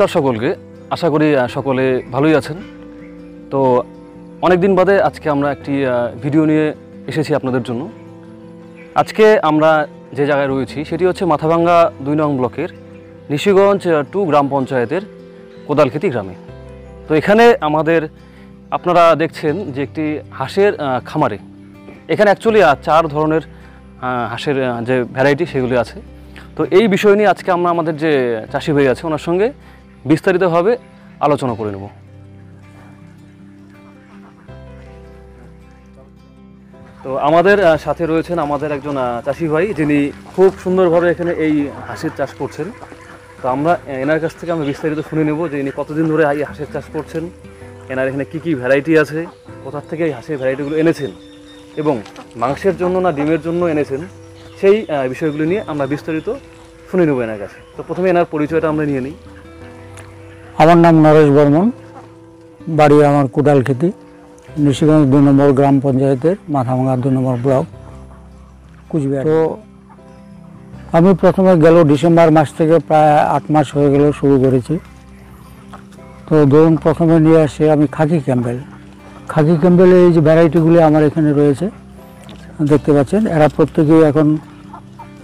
নমস্কার সকলকে। আশা করি সকলে ভালোই আছেন। তো অনেক দিন বাদে আজকে আমরা একটি ভিডিও নিয়ে এসেছি আপনাদের জন্য। আজকে আমরা যে জায়গায় রয়েছি, সেটি হচ্ছে মাথাভাঙ্গা দুই নং ব্লকের নিশিগঞ্জ টু গ্রাম পঞ্চায়েতের কোদালখেতি গ্রামে। তো এখানে আমাদের, আপনারা দেখছেন যে একটি হাঁসের খামারে। এখানে অ্যাকচুয়ালি চার ধরনের হাঁসের যে ভ্যারাইটি সেগুলি আছে। তো এই বিষয় নিয়ে আজকে আমরা আমাদের যে চাষি ভাই আছে, ওনার সঙ্গে বিস্তারিতভাবে আলোচনা করে নেব। তো আমাদের সাথে রয়েছেন আমাদের একজন চাষি ভাই, যিনি খুব সুন্দরভাবে এখানে এই হাঁসের চাষ করছেন। তো আমরা এনার কাছ থেকে আমরা বিস্তারিত শুনে নেব যে ইনি কতদিন ধরে এই হাঁসের চাষ করছেন, এনার এখানে কী কী ভ্যারাইটি আছে কোথার থেকে এই হাঁসের ভ্যারাইটিগুলো এনেছেন এবং মাংসের জন্য না ডিমের জন্য এনেছেন, সেই বিষয়গুলো নিয়ে আমরা বিস্তারিত শুনে নেব এনার কাছে। তো প্রথমে এনার পরিচয়টা আমরা নিয়ে নিই। আমার নাম নরেশ বর্মন, বাড়ি আমার কুদাল খেতি নিশিগঞ্জ দুই নম্বর গ্রাম পঞ্চায়েতের মাথাভাঙা দুই নম্বর ব্লক, কুচবিহার। তো আমি প্রথমে গেল ডিসেম্বর মাস থেকে প্রায় আট মাস হয়ে গেল শুরু করেছি। তো ধরুন প্রথমে নিয়ে আসে আমি খাকি ক্যাম্বেল খাকি ক্যাম্বেলের এই যে ভ্যারাইটিগুলি আমার এখানে রয়েছে, দেখতে পাচ্ছেন, এরা প্রত্যেকেই এখন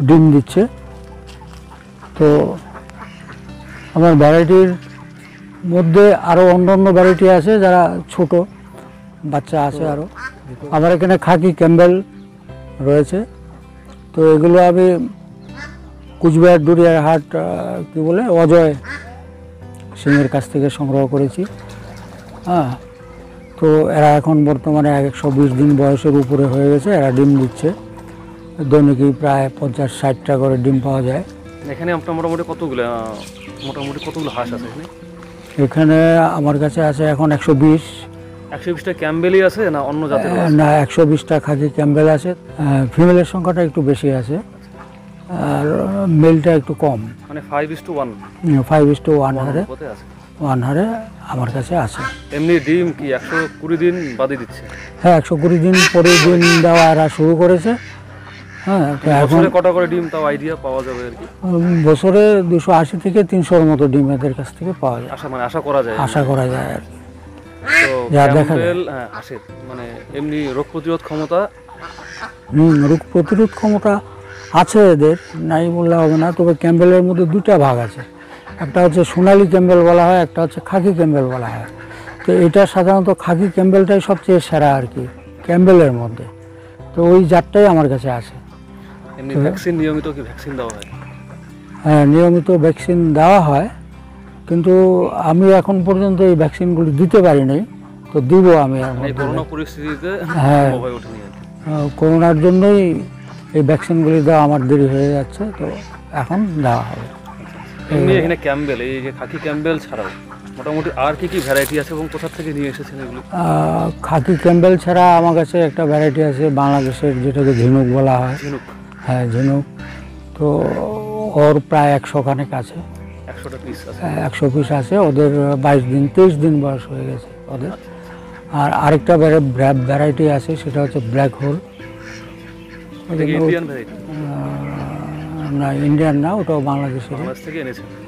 ডিম দিচ্ছে। তো আমার ভ্যারাইটির মধ্যে আরও অন্য অন্য ভ্যারাইটি আছে, যারা ছোট, বাচ্চা আছে আরও আমার এখানে খাকি ক্যাম্বেল রয়েছে। তো এগুলো আমি কুচবিহার ডুরিয়ার হাট কি বলে, অজয় সিংয়ের কাছ থেকে সংগ্রহ করেছি। হ্যাঁ তো এরা এখন বর্তমানে একশো বিশ দিন বয়সের উপরে হয়ে গেছে, এরা ডিম দিচ্ছে। দৈনিকই প্রায় পঞ্চাশ ষাটটা করে ডিম পাওয়া যায়। এখানে আপনার মোটামুটি কতগুলো মোটামুটি কতগুলো হাঁস আছে এখানে আমার কাছে আছে এখন একশো বিশ। একশো বিশটা ক্যাম্বেলই আছে না অন্য জাতের না একশো বিশটা খাকি ক্যাম্বেল আছে। ফিমেলের সংখ্যাটা একটু বেশি আছে। আর মেলটা একটু কম। মানে five is two one five is two one হারে। ওয়ান হারে আমার কাছে আছে। এমনি ডিম কি একশো কুড়ি দিন বাদে দিচ্ছে? হ্যাঁ একশো কুড়ি দিন পরে দিন দেওয়া এরা শুরু করেছে। হ্যাঁ বছরে কটা করে ডিম তাও আইডিয়া পাওয়া যাবে আর কি? বছরে দুশো আশি থেকে তিনশোর মতো ডিম এদের কাছ থেকে পাওয়া যায়। আশা মানে আশা করা যায়। আশা করা যায় আর যা দেখা। হ্যাঁ, হাঁসের মানে এমনি রোগ প্রতিরোধ ক্ষমতা? হুম, রোগ প্রতিরোধ ক্ষমতা আছে এদের নাই বললে হবে না। তবে ক্যাম্বেলের মধ্যে দুটা ভাগ আছে। একটা হচ্ছে সোনালি ক্যাম্বেল বলা হয় একটা হচ্ছে খাকি ক্যাম্বেল বলা হয়। তো এটা সাধারণত খাকি ক্যাম্বেলটাই সবচেয়ে সেরা আর কি ক্যাম্বেলের মধ্যে। তো ওই জাতটাই আমার কাছে আছে এমনি ভ্যাকসিন নিয়মিত কি ভ্যাকসিন দেওয়া হয়? হ্যাঁ নিয়মিত ভ্যাকসিন দেওয়া হয় কিন্তু আমি এখন পর্যন্ত এই ভ্যাকসিনগুলি দিতে পারিনি তো দিব আমি মানে করোনা পরিস্থিতিতে হ্যাঁ। করোনার জন্যই এই ভ্যাকসিনগুলি দেওয়া আমার দেরি হয়ে যাচ্ছে তো এখন দেওয়া হবে। এমনি এখানে ক্যাম্বেল এই যে খাকি ক্যাম্বেল ছাড়াও মোটামুটি আর কি কি ভ্যারাইটি আছে এবং কোথা থেকে নিয়ে এসেছেন এগুলো? আহ, খাকি ক্যাম্বেল ছাড়া আমার কাছে একটা ভ্যারাইটি আছে বাংলাদেশের যেটাকে ঝিনুক বলা হয়। ঝিনুক। হ্যাঁ ঝিনুক তো ওর প্রায় একশো খানেক আছে। আছে। একশো পিস আছে। ওদের বাইশ দিন তেইশ দিন বয়স হয়ে গেছে ওদের। আর আরেকটা ভ্যারাইটি আছে সেটা হচ্ছে ব্ল্যাক হোল। না ইন্ডিয়ান না ওটাও বাংলাদেশের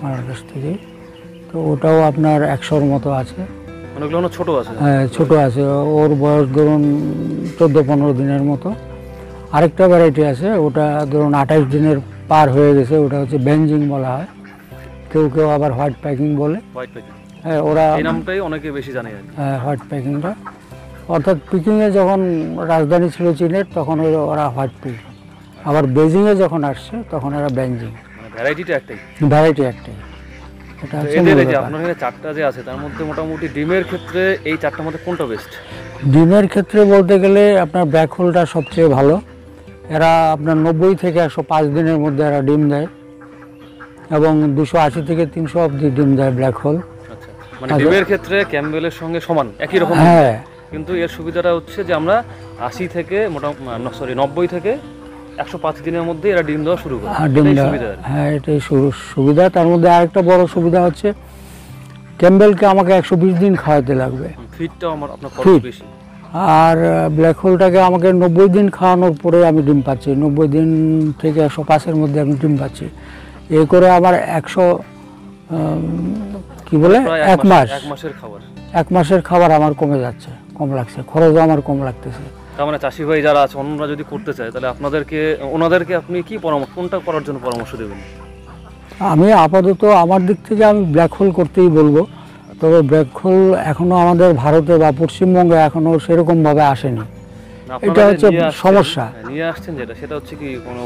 বাংলাদেশ থেকে তো ওটাও আপনার একশোর মতো আছে। ছোট আছে? হ্যাঁ, ছোট আছে। ওর বয়স ধরুন চোদ্দ পনেরো দিনের মতো। আরেকটা ভ্যারাইটি আছে ওটা ধরুন আঠাশ দিনের পার হয়ে গেছে ওটা হচ্ছে বেঞ্জিং বলা হয়। কেউ কেউ আবার হোয়াইট প্যাকিং বলে। হ্যাঁ, ওরা নামটাই অনেকে বেশি জানে কি। হোয়াইট প্যাকিংটা অর্থাৎ পিকিংয়ে যখন রাজধানী ছিল চীনের তখন ওরা- ওরা হোয়াইট পিকিং আবার বেজিংয়ে যখন আসছে তখন এরা বেঞ্জিং ভ্যারাইটিটা একটাই। ভ্যারাইটি একটাই। চারটা যে আছে তার মধ্যে মোটামুটি ডিমের ক্ষেত্রে এই চারটার মধ্যে কোনটা বেস্ট ডিমের ক্ষেত্রে বলতে গেলে আপনার ব্ল্যাক হোলটা সবচেয়ে ভালো। এরা আপনার নব্বই থেকে একশো পাঁচ দিনের মধ্যে এরা ডিম দেয় এবং দুশো আশি থেকে তিনশো অবধি ডিম দেয় ব্ল্যাক হোল আচ্ছা মানে ডিমের ক্ষেত্রে ক্যাম্বেলের সঙ্গে সমান একই রকম হ্যাঁ। কিন্তু এর সুবিধাটা হচ্ছে যে আমরা আশি থেকে মোটামুটি সরি নব্বই থেকে একশো পাঁচ দিনের মধ্যে এরা ডিম দেওয়া শুরু করে। আর ডিম হ্যাঁ এটাই সুবিধা। তার মধ্যে আরেকটা বড় সুবিধা হচ্ছে ক্যাম্বেলকে আমাকে একশো বিশ দিন খাওয়াতে লাগবে। ফিটটাও আমার আপনার বেশি। আর ব্ল্যাক হোলটাকে আমাকে নব্বই দিন খাওয়ানোর পরে আমি ডিম পাচ্ছি। নব্বই দিন থেকে একশো পাঁচের মধ্যে আমি ডিম পাচ্ছি। এই করে আমার একশো কি বলে? এক মাস এক মাসের খাবার। এক মাসের খাবার আমার কমে যাচ্ছে কম লাগছে। খরচও আমার কম লাগতেছে। তার মানে চাষি ভাই যারা আছে অন্যরা যদি করতে চায় তাহলে আপনাদেরকে ওনাদেরকে আপনি কি পরামর্শ কোনটা করার জন্য পরামর্শ দেবেন? আমি আপাতত আমার দিক থেকে আমি ব্ল্যাক হোল করতেই বলব। তবে ব্ল্যাক হোল এখনও আমাদের ভারতে বা পশ্চিমবঙ্গে এখনও সেরকমভাবে আসেনি। এটা হচ্ছে সমস্যা। হ্যাঁ, নিয়ে আসছেন যেটা সেটা হচ্ছে কি কোনো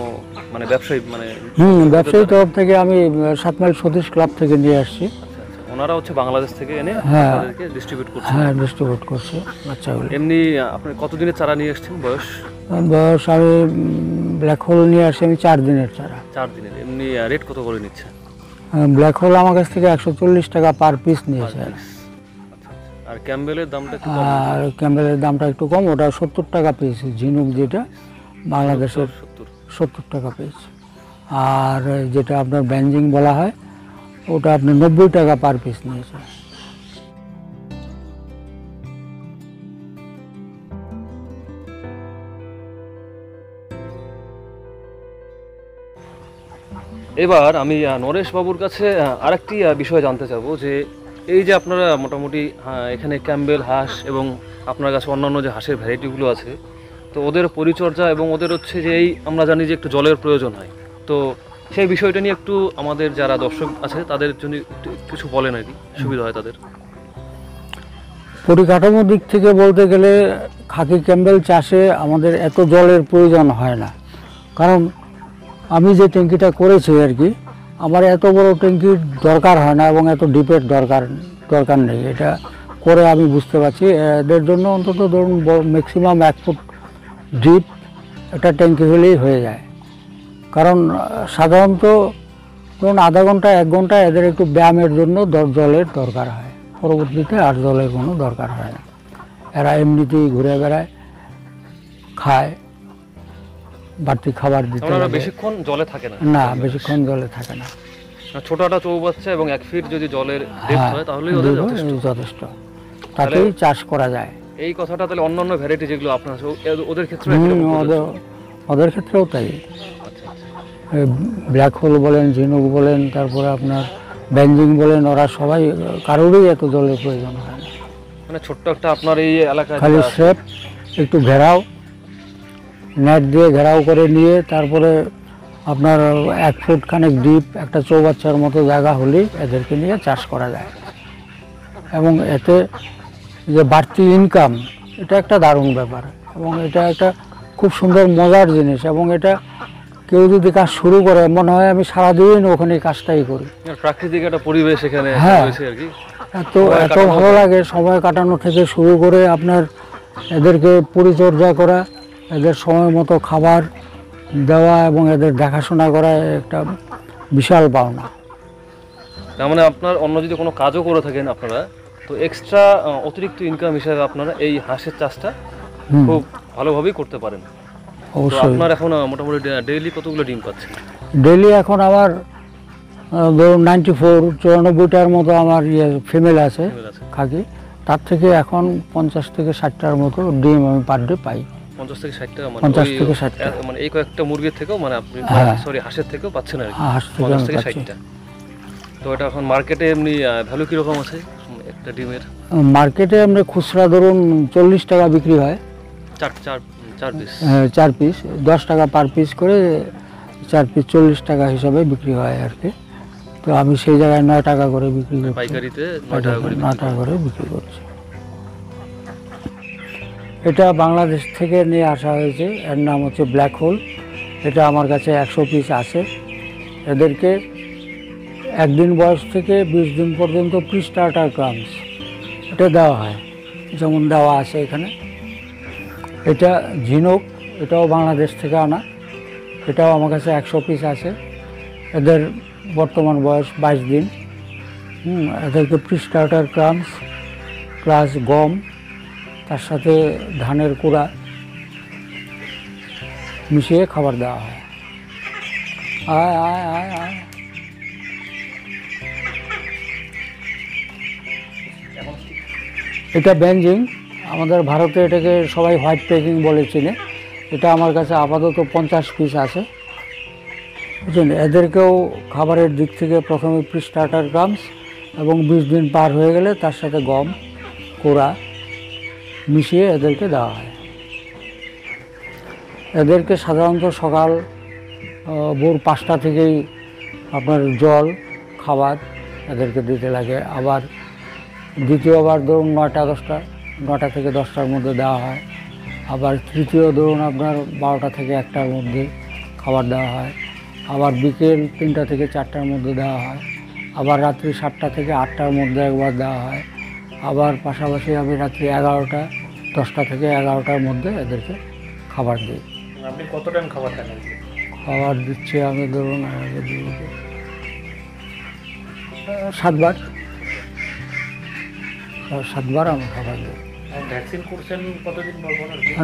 মানে ব্যবসায়ী মানে হুম ব্যবসায়ী তরফ থেকে আমি সাত মাইল সতীশ ক্লাব থেকে নিয়ে আসছি। আচ্ছা আচ্ছা ওনারা হচ্ছে বাংলাদেশ থেকে এনে হ্যাঁ। ডিস্ট্রিবিউট করছে হ্যাঁ ডিস্ট্রিবিউট করছে বাচ্চাগুলো। এমনি আপনি কতদিনের চারা নিয়ে এসেছেন বয়স? বয়স আমি ব্ল্যাক হোল নিয়ে আসি আমি চার দিনের চারা। চার দিনের এমনি রেট কত করে নিচ্ছে? ব্ল্যাক হোল আমার কাছ থেকে একশো চল্লিশ টাকা পার পিস নিয়েছে। আর ক্যাম্বেলের দামটা একটু কম। আর ক্যাম্বেলের দামটা একটু কম ওটা সত্তর টাকা পেয়েছে ঝিনুক যেটা বাংলাদেশের সত্তর। টাকা পেয়েছে আর যেটা আপনার ব্যাঞ্জিং বলা হয় ওটা আপনি নব্বই টাকা পার পিস নিয়েছে। এবার আমি আহ, নরেশ বাবুর কাছে আরেকটি বিষয় জানতে চাবো যে এই যে আপনারা মোটামুটি এখানে ক্যাম্বেল হাঁস এবং আপনার কাছে অন্যান্য যে হাঁসের ভ্যারাইটিগুলো আছে তো ওদের পরিচর্যা এবং ওদের হচ্ছে যে এই আমরা জানি যে একটু জলের প্রয়োজন হয়। তো সেই বিষয়টা নিয়ে একটু আমাদের যারা দর্শক আছে তাদের জন্য কিছু বলেন আর কি সুবিধা হয় তাদের। পরিকাঠামোর দিক থেকে বলতে গেলে খাকি ক্যাম্বেল চাষে আমাদের এত জলের প্রয়োজন হয় না। কারণ আমি যে ট্যাঙ্কিটা করেছি আর কি, আমার এত বড় ট্যাঙ্কির দরকার হয় না এবং এত ডিপের দরকার দরকার নেই। এটা করে আমি বুঝতে পারছি। এদের জন্য অন্তত ধরুন ম্যাক্সিমাম এক ফুট ডিপ একটা ট্যাঙ্কি হলেই হয়ে যায়। কারণ, সাধারণত ধরুন আধা ঘণ্টা, এক ঘণ্টা এদের একটু ব্যায়ামের জন্য দশ জলের দরকার হয়। পরবর্তীতে আর জলের কোনো দরকার হয় না। এরা এমনিতেই ঘুরে বেড়ায়, খায়। বাড়তি খাবার দিতে ওনারা বেশিক্ষণ জলে থাকে না? না বেশিক্ষণ জলে থাকে না। ছোট একটা চৌবাচ্চা এবং এক ফিট যদি জলের ডেপথ হ্যাঁ হয় তাহলেই ওদের যথেষ্ট। যথেষ্ট। তাতেই চাষ করা যায়। এই কথাটা তাহলে অন্যান্য ভ্যারাইটি যেগুলো আপনার ওদের ক্ষেত্রে ওদের ওদের ক্ষেত্রেও তাই। আচ্ছা আচ্ছা। ব্ল্যাক হোল বলেন ঝিনুক বলেন তারপরে আপনার ব্যাঞ্জিং বলেন ওরা সবাই কারোরই এত জলের প্রয়োজন হয় না। মানে ছোট্ট একটা আপনার এই এলাকায় খালি স্রেফ একটু ঘেরাও নেট দিয়ে ঘেরাও করে নিয়ে তারপরে আপনার এক ফুট খানেক ডিপ একটা চৌবাচ্চার মতো জায়গা হলেই এদেরকে নিয়ে চাষ করা যায়। এবং এতে যে বাড়তি ইনকাম এটা একটা দারুণ ব্যাপার। এবং এটা একটা খুব সুন্দর মজার জিনিস। এবং এটা কেউ যদি কাজ শুরু করে মনে হয় আমি সারাদিন ওখানে কাজটাই করি। প্রাকৃতিক একটা পরিবেশ এখানে হ্যাঁ। এত এত ভালো লাগে সময় কাটানো থেকে শুরু করে আপনার এদেরকে পরিচর্যা করা। এদের সময় মতো খাবার দেওয়া এবং এদের দেখাশোনা করা একটা বিশাল পাওনা। তার মানে আপনার অন্য যদি কোনো কাজও করে থাকেন আপনারা তো এক্সট্রা অতিরিক্ত ইনকাম হিসাবে আপনারা এই হাঁসের চাষটা খুব ভালোভাবেই করতে পারেন। অবশ্যই। আপনার এখন মোটামুটি ডেইলি কতগুলো ডিম পাচ্ছেন? ডেলি এখন আমার ধরুন নাইনটি ফোর চুরানব্বইটার মতো আমার ইয়ে ফিমেল আছে। খাকি। তার থেকে এখন পঞ্চাশ থেকে ষাটটার মতো ডিম আমি পার ডে পাই। পঞ্চাশ থেকে ষাট টাকা মানে 50 থেকে 60 টাকা। মানে এই কয়েকটা মুরগির থেকেও মানে আপনি হ্যাঁ। সরি হাঁসের থেকেও পাচ্ছেন আর কি। থেকে পঞ্চাশ থেকে পাচ্ছি। ষাটটা তো এটা এখন মার্কেটে এমনি ভ্যালু কীরকম আছে? একটা ডিমের? মার্কেটে আমরা খুচরা ধরুন চল্লিশ টাকা বিক্রি হয়। চার চার চার পিস হ্যাঁ, চার পিস দশ টাকা পার পিস করে চার পিস চল্লিশ টাকা হিসাবে বিক্রি হয় আর কি। তো আমি সেই জায়গায় নয় টাকা করে বিক্রি পাইকারিতে টাকা করে নয় টাকা করে বিক্রি করছি। এটা বাংলাদেশ থেকে নিয়ে আসা হয়েছে। এর নাম হচ্ছে ব্ল্যাক হোল এটা আমার কাছে একশো পিস আছে। এদেরকে একদিন বয়স থেকে বিশ দিন পর্যন্ত প্রি স্টার্টার ক্রামস এটা দেওয়া হয়। যেমন দেওয়া আছে এখানে। এটা ঝিনুক, এটাও বাংলাদেশ থেকে আনা। এটাও আমার কাছে একশো পিস আছে। এদের বর্তমান বয়স বাইশ দিন। এদেরকে প্রি স্টার্টার ক্রামস প্লাস গম তার সাথে ধানের কুড়া মিশিয়ে খাবার দেওয়া হয়। আয় আয় আয় আয়। এটা ব্যাঞ্জিং। আমাদের ভারতে এটাকে সবাই হোয়াইট পেকিং বলে চিনে। এটা আমার কাছে আপাতত পঞ্চাশ পিস আছে। বুঝলেন? এদেরকেও খাবারের দিক থেকে প্রথমে প্রি স্টার্টার গ্রামস এবং বিশ দিন পার হয়ে গেলে তার সাথে গম, কোড়া মিশিয়ে এদেরকে দেওয়া হয়। এদেরকে সাধারণত সকাল ভোর পাঁচটা থেকেই আপনার জল, খাবার এদেরকে দিতে লাগে। আবার দ্বিতীয়বার ধরুন নয়টা, দশটা নটা থেকে দশটার মধ্যে দেওয়া হয়। আবার তৃতীয় ধরুন আপনার বারোটা থেকে একটার মধ্যে খাবার দেওয়া হয়। আবার বিকেল তিনটা থেকে চারটার মধ্যে দেওয়া হয়। আবার রাত্রি সাতটা থেকে আটটার মধ্যে একবার দেওয়া হয়। আবার পাশাপাশি আমি রাত্রি এগারোটা দশটা থেকে এগারোটার মধ্যে এদেরকে খাবার দিই। আপনি কত টাইম খাবার দেন খাবার দিচ্ছি আমি ধরুন সাতবার। সাতবার আমি খাবার দিই?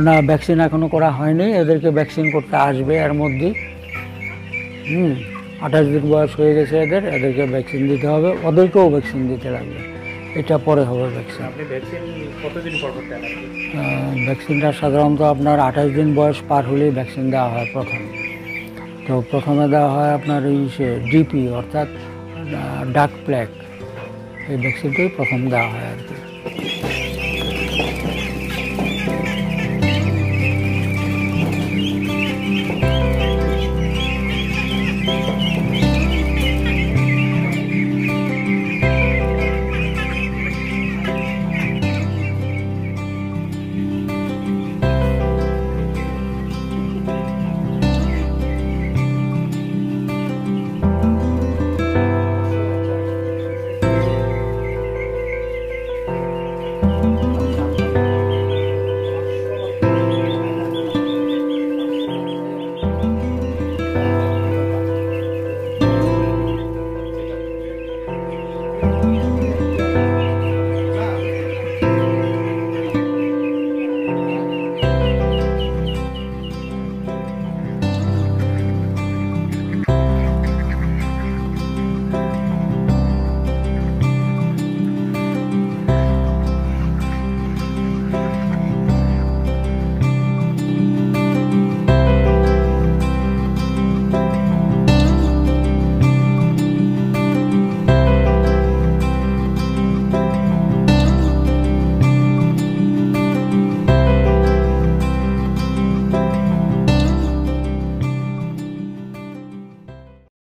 না ভ্যাকসিন এখনও করা হয়নি। এদেরকে ভ্যাকসিন করতে আসবে এর মধ্যেই। হুম আঠাশ দিন বয়স হয়ে গেছে এদের এদেরকে ভ্যাকসিন দিতে হবে। ওদেরকেও ভ্যাকসিন দিতে লাগবে। এটা পরে হবে ভ্যাকসিন আপনি ভ্যাকসিন কতদিন পর পর দেন ভ্যাকসিনটা সাধারণত আপনার আঠাশ দিন বয়স পার হলেই ভ্যাকসিন দেওয়া হয় প্রথম। তো প্রথমে দেওয়া হয় আপনার এই ডিপি অর্থাৎ ডাক প্ল্যাক এই ভ্যাকসিনটাই প্রথম দেওয়া হয় আর কি।